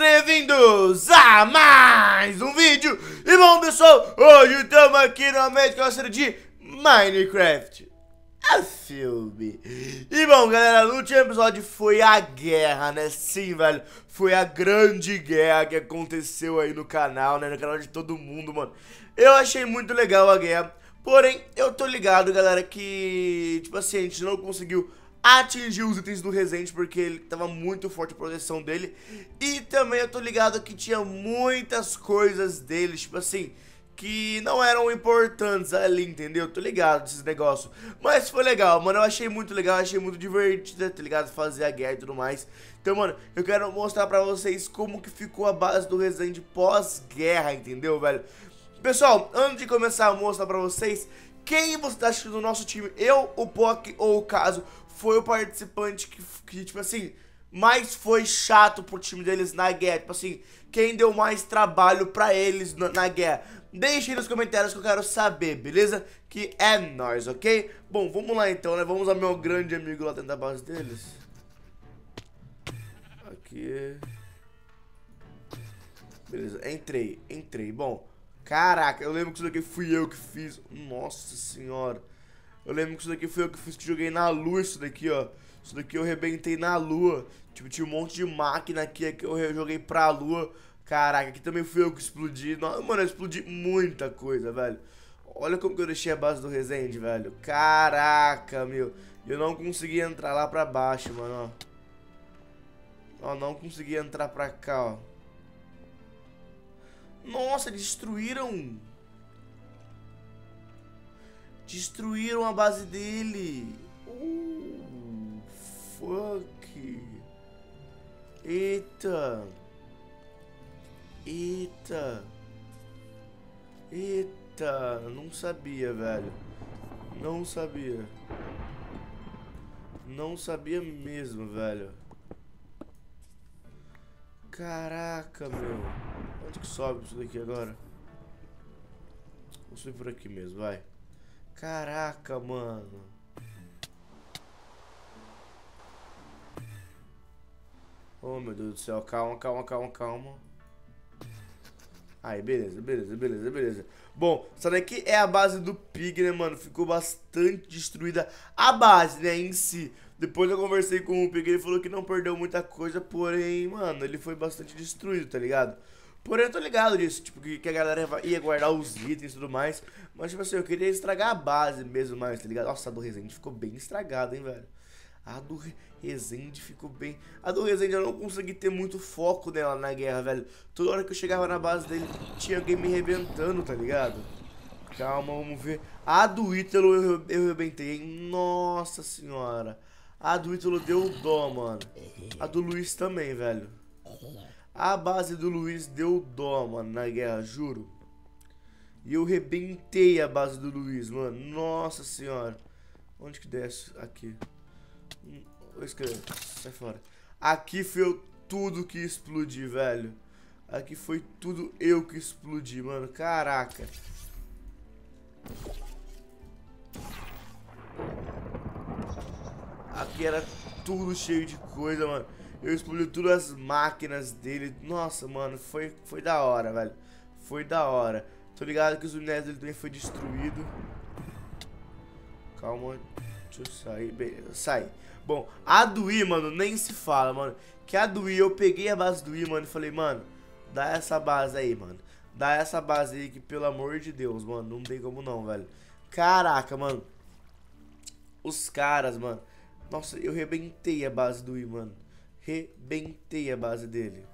bem-vindos a mais um vídeo E bom pessoal, hoje estamos aqui novamente com a série de Minecraft A filme E bom galera, no último episódio foi a guerra, né? Sim, velho, foi a grande guerra que aconteceu aí no canal, né? No canal de todo mundo, mano Eu achei muito legal a guerra Porém, eu tô ligado, galera, que, tipo assim, a gente não conseguiu atingir os itens do Resende porque ele tava muito forte a proteção dele. E também eu tô ligado que tinha muitas coisas dele, tipo assim, que não eram importantes ali, entendeu? Tô ligado desses negócios. Mas foi legal, mano. Eu achei muito legal, achei muito divertido, tá ligado? Fazer a guerra e tudo mais. Então, mano, eu quero mostrar pra vocês como que ficou a base do Resende pós-guerra, entendeu, velho? Pessoal, antes de começar a mostrar pra vocês quem você tá assistindo do nosso time, eu, o Pock ou o Caso, foi o participante que, que, tipo assim, mais foi chato pro time deles na guerra. Tipo assim, quem deu mais trabalho pra eles na, na guerra. Deixe nos comentários que eu quero saber, beleza? Que é nóis, ok? Bom, vamos lá então, né? Vamos ao meu grande amigo lá dentro da base deles. Aqui. Beleza, entrei, entrei. Bom, caraca, eu lembro que isso daqui fui eu que fiz. Nossa senhora. Eu lembro que isso daqui foi eu que fiz, que joguei na lua isso daqui, ó. Isso daqui eu rebentei na lua. Tipo, tinha um monte de máquina aqui que eu joguei pra lua. Caraca, aqui também fui eu que explodi. Mano, eu explodi muita coisa, velho. Olha como que eu deixei a base do Resende, velho. Caraca, meu. Eu não consegui entrar lá pra baixo, mano, ó. Ó, não consegui entrar pra cá, ó. Nossa, destruíram Destruíram a base dele. Uh, fuck. Eita. Eita. Eita. Não sabia, velho. Não sabia. Não sabia mesmo, velho. Caraca, meu. Onde que sobe isso daqui agora? Vou subir por aqui mesmo, vai. Caraca, mano. Oh, meu Deus do céu. Calma, calma, calma, calma. Aí, beleza, beleza, beleza, beleza. Bom, essa daqui é a base do Pig, né, mano? Ficou bastante destruída a base, né, em si. Depois eu conversei com o Pig, ele falou que não perdeu muita coisa, porém, mano, ele foi bastante destruído, tá ligado? Porém, eu tô ligado disso, tipo, que, que a galera ia guardar os itens e tudo mais. Mas, tipo assim, eu queria estragar a base mesmo mais, tá ligado? Nossa, a do Resende ficou bem estragada, hein, velho. A do Resende ficou bem... A do Resende eu não consegui ter muito foco nela na guerra, velho. Toda hora que eu chegava na base dele, tinha alguém me arrebentando, tá ligado? Calma, vamos ver. A do Ítalo eu, eu arrebentei, hein? Nossa senhora. A do Ítalo deu dó, mano. A do Luiz também, velho. A base do Luiz deu dó, mano, na guerra, juro. E eu rebentei a base do Luiz, mano. Nossa senhora. Onde que desce? Aqui. Ô, esqueleto, sai fora. Aqui foi eu tudo que explodi, velho. Aqui foi tudo eu que explodi, mano. Caraca. Aqui era tudo cheio de coisa, mano. Eu explodi todas as máquinas dele. Nossa, mano, foi, foi da hora, velho. Foi da hora. Tô ligado que os universos dele também foi destruído. Calma, deixa eu sair. Beleza, sai. Bom, a do I, mano, nem se fala, mano. Que a do I, eu peguei a base do I, mano, e falei, mano, dá essa base aí, mano. Dá essa base aí que, pelo amor de Deus, mano, não tem como não, velho. Caraca, mano. Os caras, mano. Nossa, eu rebentei a base do I, mano rebentei a base dele.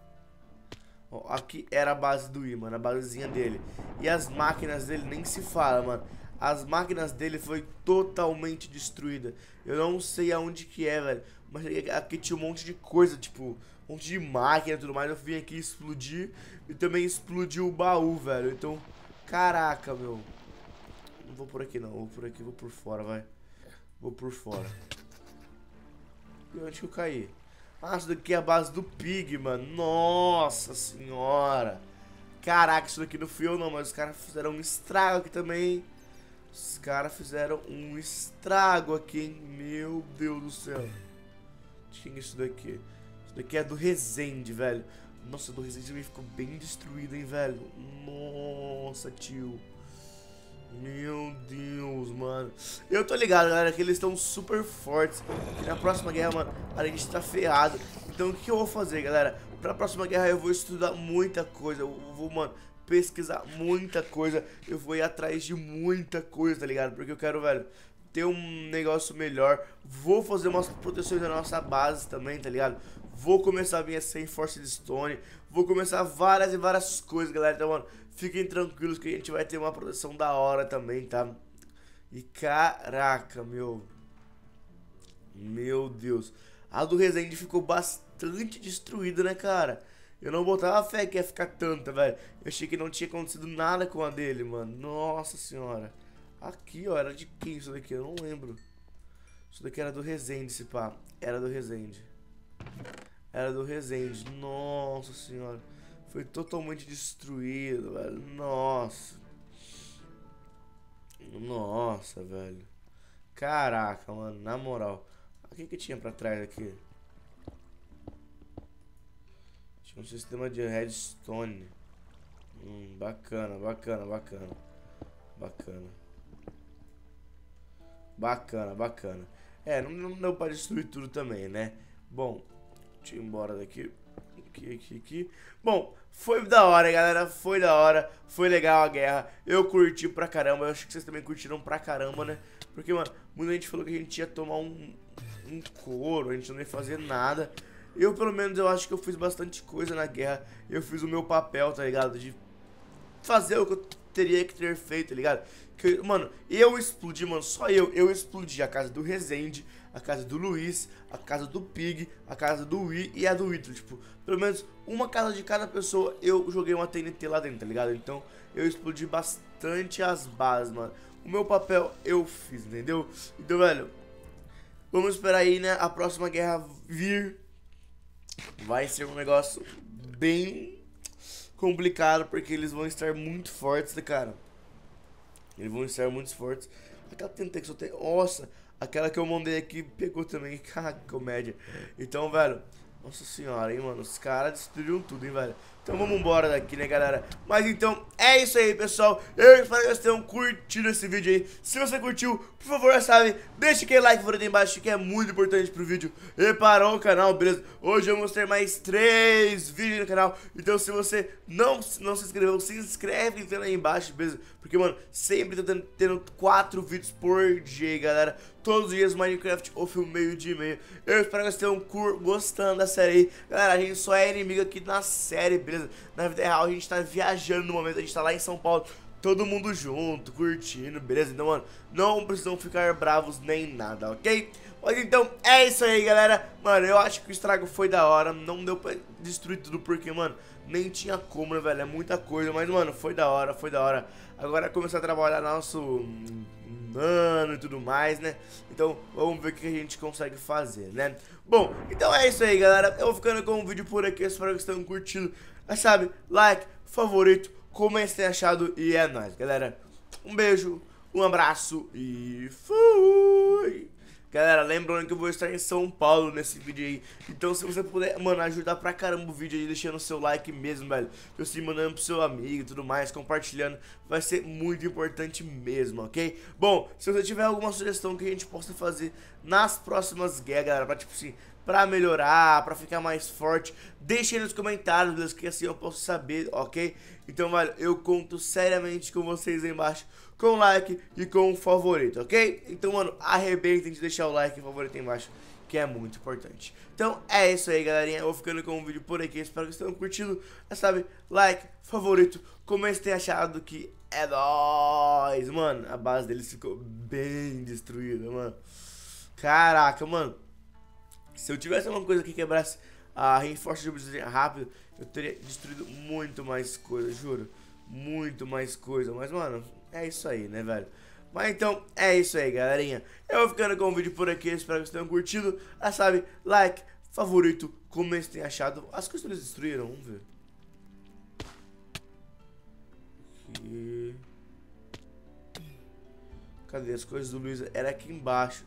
Ó, aqui era a base do I, mano, a basezinha dele. E as máquinas dele nem se fala, mano. As máquinas dele foi totalmente destruída. Eu não sei aonde que é, velho. Mas aqui tinha um monte de coisa, tipo, um monte de máquina e tudo mais. Eu vim aqui explodir e também explodiu o baú, velho. Então, caraca, meu. Não vou por aqui não, vou por aqui, vou por fora, vai. Vou por fora. E onde que eu caí? Ah, isso daqui é a base do Pig, mano. Nossa senhora. Caraca, isso daqui não fui eu não, mas os caras fizeram um estrago aqui também. Os caras fizeram um estrago aqui, hein? Meu Deus do céu. Tinha isso daqui. Isso daqui é do Resende, velho. Nossa, do Resident Evil ficou bem destruído, hein, velho. Nossa, tio. Meu Deus, mano. Eu tô ligado, galera, que eles estão super fortes. E na próxima guerra, mano, a gente tá ferrado. Então, o que eu vou fazer, galera? Pra próxima guerra, eu vou estudar muita coisa. Eu vou, mano, pesquisar muita coisa. Eu vou ir atrás de muita coisa, tá ligado? Porque eu quero, velho, ter um negócio melhor. Vou fazer umas proteções da nossa base também, tá ligado? Vou começar a vir sem Force de Stone. Vou começar várias e várias coisas, galera. Então, mano, fiquem tranquilos que a gente vai ter uma proteção da hora também, tá? E caraca, meu. Meu Deus. A do Resende ficou bastante destruída, né, cara? Eu não botava fé que ia ficar tanta, velho. Eu achei que não tinha acontecido nada com a dele, mano. Nossa senhora. Aqui, ó, era de quem isso daqui? Eu não lembro. Isso daqui era do Resende, se pá. Era do Resende. Era do Resende. Nossa senhora. Foi totalmente destruído, velho. Nossa. Nossa, velho. Caraca, mano. Na moral. O que que tinha pra trás aqui? Tinha um sistema de redstone. Hum, bacana, bacana, bacana. Bacana. Bacana, bacana. É, não, não deu pra destruir tudo também, né? Bom, deixa eu ir embora daqui. Aqui, aqui, aqui. Bom, foi da hora, galera. Foi da hora. Foi legal a guerra. Eu curti pra caramba. Eu acho que vocês também curtiram pra caramba, né? Porque, mano, muita gente falou que a gente ia tomar um, um couro, a gente não ia fazer nada. Eu, pelo menos, eu acho que eu fiz bastante coisa na guerra. Eu fiz o meu papel, tá ligado? De fazer o que eu teria que ter feito, tá ligado? Que, mano, eu explodi, mano, só eu. Eu explodi a casa do Rezende, a casa do Luiz, a casa do Pig, a casa do Wii e a do Ito. Tipo, pelo menos uma casa de cada pessoa eu joguei uma TNT lá dentro, tá ligado? Então eu explodi bastante as bases, mano. O meu papel eu fiz, entendeu? Então, velho, vamos esperar aí, né? A próxima guerra vir. Vai ser um negócio bem complicado, porque eles vão estar muito fortes, né, cara? Eles vão estar muito fortes. Aquela tentei que só tem. Nossa, aquela que eu mandei aqui pegou também. Cara, que comédia. Então, velho. Nossa senhora, hein, mano. Os caras destruíram tudo, hein, velho. Então vamos embora daqui, né, galera? Mas então, é isso aí, pessoal. Eu espero que vocês tenham curtido esse vídeo aí. Se você curtiu, por favor, já sabe, deixa aquele like por aí embaixo, que é muito importante pro vídeo e para o canal, beleza? Hoje eu ter mais três vídeos no canal. Então, se você não, não se inscreveu, se inscreve então aí embaixo, beleza? Porque, mano, sempre tô tendo, tendo quatro vídeos por dia, galera. Todos os dias Minecraft ou filme meio de meio. Eu espero que vocês tenham gostando da série aí. Galera, a gente só é inimigo aqui na série, beleza? Na vida real a gente tá viajando no momento, a gente tá lá em São Paulo, todo mundo junto, curtindo, beleza? Então, mano, não precisam ficar bravos nem nada, ok? Mas então, é isso aí, galera. Mano, eu acho que o estrago foi da hora, não deu pra destruir tudo, porque, mano, nem tinha como, né, velho? É muita coisa, mas, mano, foi da hora, foi da hora. Agora começar a trabalhar nosso ano e tudo mais, né? Então, vamos ver o que a gente consegue fazer, né? Bom, então é isso aí, galera. Eu vou ficando com o vídeo por aqui. Espero que vocês tenham curtido. Mas sabe, like, favorito, como vocês têm achado. E é nóis, galera. Um beijo, um abraço e fui! Galera, lembrando que eu vou estar em São Paulo nesse vídeo aí. Então se você puder, mano, ajudar pra caramba o vídeo aí, deixando o seu like mesmo, velho. Você mandando pro seu amigo e tudo mais, compartilhando. Vai ser muito importante mesmo, ok? Bom, se você tiver alguma sugestão que a gente possa fazer nas próximas guerras, galera, pra tipo assim, pra melhorar, pra ficar mais forte, deixe aí nos comentários, beleza? Que assim eu posso saber, ok? Então, velho, eu conto seriamente com vocês aí embaixo com like e com favorito, ok? Então, mano, arrebentem de deixar o like e favorito aí embaixo, que é muito importante. Então, é isso aí, galerinha. Eu vou ficando com o vídeo por aqui. Espero que vocês tenham curtido. Já sabe, like, favorito, como vocês têm achado que é nóis. Mano, a base deles ficou bem destruída, mano. Caraca, mano. Se eu tivesse alguma coisa que quebrasse a reinforce de rápido, eu teria destruído muito mais coisa, juro. Muito mais coisa. Mas, mano, é isso aí, né, velho? Mas então, é isso aí, galerinha. Eu vou ficando com o vídeo por aqui. Espero que vocês tenham curtido. Já sabe, like, favorito, vocês têm achado. As coisas eles destruíram, vamos ver. Cadê as coisas do Luiz? Era aqui embaixo.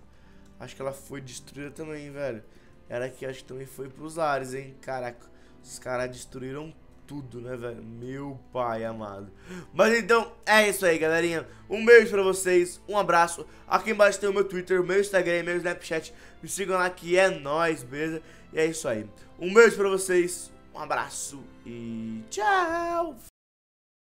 Acho que ela foi destruída também, velho. Era aqui, acho que também foi pros ares, hein? Caraca. Os caras destruíram tudo, né, velho? Meu pai amado. Mas então, é isso aí, galerinha. Um beijo pra vocês, um abraço. Aqui embaixo tem o meu Twitter, meu Instagram, meu Snapchat. Me sigam lá que é nóis, beleza? E é isso aí. Um beijo pra vocês, um abraço e tchau!